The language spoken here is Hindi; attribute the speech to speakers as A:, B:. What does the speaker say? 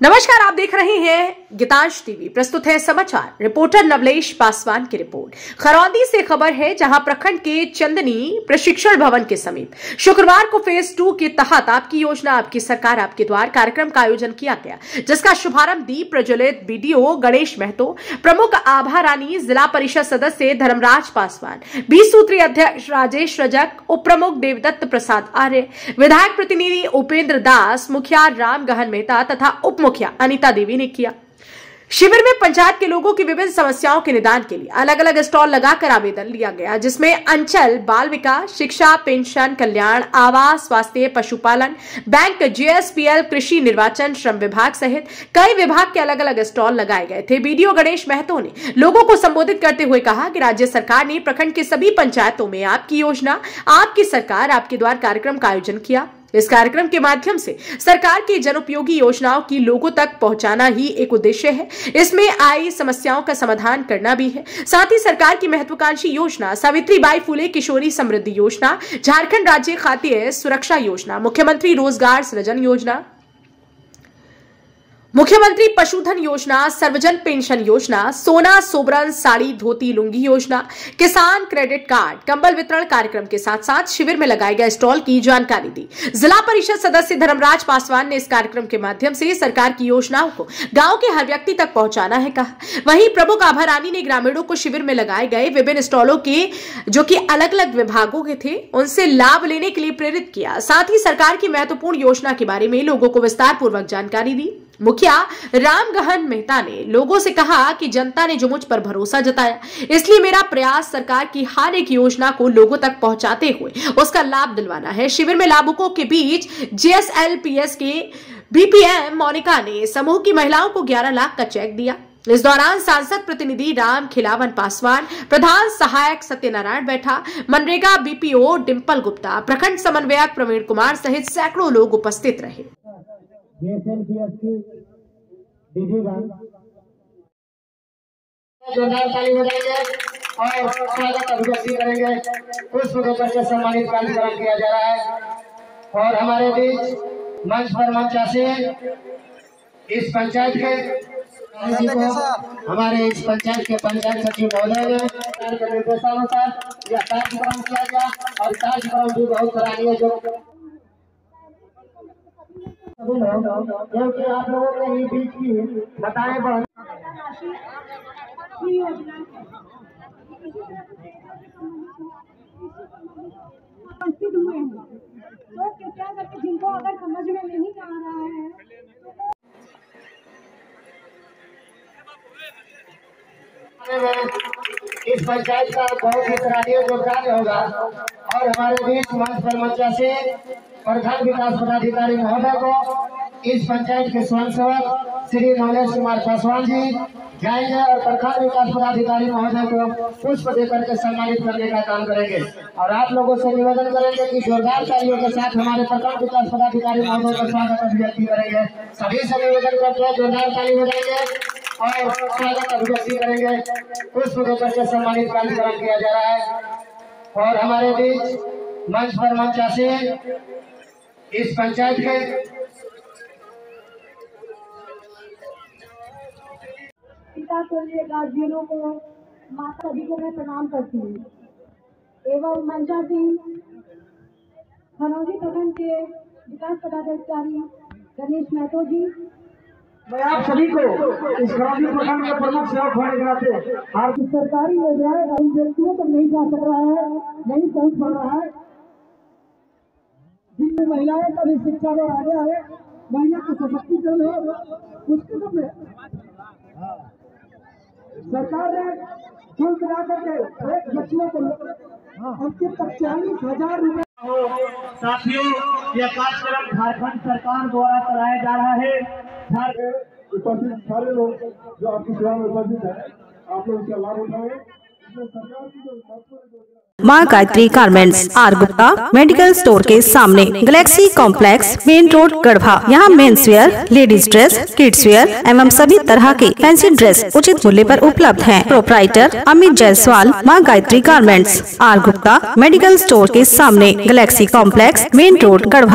A: नमस्कार, आप देख रहे हैं गीतांश टीवी। प्रस्तुत है समाचार, रिपोर्टर नवलेश पासवान की रिपोर्ट। खरौंदी से खबर है जहाँ प्रखंड के चंदनी प्रशिक्षण भवन के समीप। शुक्रवार को फ़ेज़ टू के तहत आपकी योजना, आपकी सरकार, आपके द्वार कार्यक्रम का आयोजन किया गया, जिसका शुभारंभ दीप प्रज्वलित बीडीओ गणेश महतो, प्रमुख आभा रानी, जिला परिषद सदस्य धर्मराज पासवान बीस सूत्री अध्यक्ष राजेश रजक, उप प्रमुख देवदत्त प्रसाद आर्य, विधायक प्रतिनिधि उपेंद्र दास, मुखिया राम गहन मेहता तथा उप मुखिया अनिता देवी ने किया। शिविर में पंचायत के लोगों की विभिन्न समस्याओं के निदान के लिए अलग अलग स्टॉल लगाकर आवेदन लिया गया, जिसमें अंचल, बाल विकास, शिक्षा, पेंशन, कल्याण, आवास, स्वास्थ्य, पशुपालन, बैंक जीएसपीएल कृषि, निर्वाचन, श्रम विभाग सहित कई विभाग के अलग अलग स्टॉल लगाए गए थे। बीडीओ गणेश महतो ने लोगों को संबोधित करते हुए कहा कि राज्य सरकार ने प्रखंड के सभी पंचायतों में आपकी योजना, आपकी सरकार आपके द्वार कार्यक्रम का आयोजन किया। इस कार्यक्रम के माध्यम से सरकार की जनोपयोगी योजनाओं की लोगों तक पहुंचाना ही एक उद्देश्य है। इसमें आई समस्याओं का समाधान करना भी है। साथ ही सरकार की महत्वाकांक्षी योजना सावित्री बाई फूले किशोरी समृद्धि योजना, झारखंड राज्य खाद्य सुरक्षा योजना, मुख्यमंत्री रोज़गार सृजन योजना मुख्यमंत्री पशुधन योजना, सर्वजन पेंशन योजना, सोना, सोबरन, साड़ी, धोती, लुंगी योजना, किसान क्रेडिट कार्ड, कंबल वितरण कार्यक्रम के साथ साथ शिविर में लगाए गए स्टॉल की जानकारी दी। जिला परिषद सदस्य धर्मराज पासवान ने इस कार्यक्रम के माध्यम से सरकार की योजनाओं को गाँव के हर व्यक्ति तक पहुंचाना है कहा। वहीं प्रमुख आभा रानी ने ग्रामीणों को शिविर में लगाए गए विभिन्न स्टॉलों के, जो की अलग अलग विभागों के थे, उनसे लाभ लेने के लिए प्रेरित किया। साथ ही सरकार की महत्वपूर्ण योजना के बारे में लोगों को विस्तार पूर्वक जानकारी दी। मुखिया राम गहन मेहता ने लोगों से कहा कि जनता ने जो मुझ पर भरोसा जताया, इसलिए मेरा प्रयास सरकार की हर एक योजना को लोगों तक पहुंचाते हुए उसका लाभ दिलवाना है। शिविर में लाभुकों के बीच जेएसएलपीएस के बीपीएम मोनिका ने समूह की महिलाओं को 11 लाख का चेक दिया। इस दौरान सांसद प्रतिनिधि राम खिलावन पासवान, प्रधान सहायक सत्यनारायण बैठा, मनरेगा बीपीओ डिम्पल गुप्ता, प्रखंड समन्वयक प्रवीण कुमार सहित सैकड़ों लोग उपस्थित रहे।
B: जोरदार ताली और स्वागत अभिव्यक्ति करेंगे। के सम्मानित कार्यक्रम किया जा रहा है। और हमारे बीच मंच पर मंच इस पंचायत के हमारे इस पंचायत के पंचायत सचिव महोदय ने निर्देशानुसार यह कार्यक्रम किया गया और कार्यक्रम भी बहुत सराहनीय जो क्योंकि आप लोगों के ही बीच की बताएँ
C: हैं तो करके जिनको अगर समझ में नहीं आ रहा है।
B: इस पंचायत का बहुत ही सराहनीय योगदान होगा। और हमारे बीच मंच पर मंचा से प्रधान विकास पदाधिकारी महोदय को, इस पंचायत के स्वयं सेवक श्री नवलेश कुमार पासवान जी जाएँगे और प्रखंड विकास पदाधिकारी महोदय को पुष्प देकर के सम्मानित करने का काम करेंगे। और आप लोगों से निवेदन करेंगे कि जोरदार तालियों के साथ हमारे प्रखंड विकास पदाधिकारी महोदय का स्वागत अभिव्यक्ति करेंगे। सभी से निवेदन करते हैं, जोरदार ताली बजाएँगे। और स्वागत अभिव्यक्ति करेंगे। पुष्प देकर के सम्मानित कार्यक्रम किया जा रहा है। और हमारे बीच मंच पर मंच आसीन इस पंचायत के
C: पिता तुल्य गार्जियनों को माता सभी को मैं प्रणाम करती हूँ। एवं मंचा सिंह खनौजी प्रखंड के विकास पदाधिकारी गणेश महतो जी
B: मैं आप सभी को इस ग्रामीण प्रखंड के प्रमुख सेवक होने के नाते
C: आपकी सरकारी योजनाएँ उन व्यक्तियों तक नहीं जा सक रहा है नहीं पहुँच पा रहा है। जिनमें महिलाओं का भी शिक्षा में आ गया है महिला का सशक्तिकरण है उसके तो में सरकार ने कुल मिला करके एक बच्चियों को अंतिम तक चालीस हज़ार रुपए
B: साथियों, यह कार्यक्रम झारखंड सरकार द्वारा चलाया जा रहा है।
D: उपस्थित सारे लोग जो आपकी सेवा में उपस्थित है, आप लोग इसका लाभ उठाए सरकार की जो
E: Maa Gayatri garments, R Gupta, medical store के सामने Galaxy complex, main road, Garhwa यहाँ men's wear, ladies dress, kids wear, एवं सभी तरह के फैंसी ड्रेस उचित मूल्य पर उपलब्ध हैं। Proprietor Amit Jaiswal, Maa Gayatri garments, R Gupta, medical store के सामने Galaxy complex, main road, Garhwa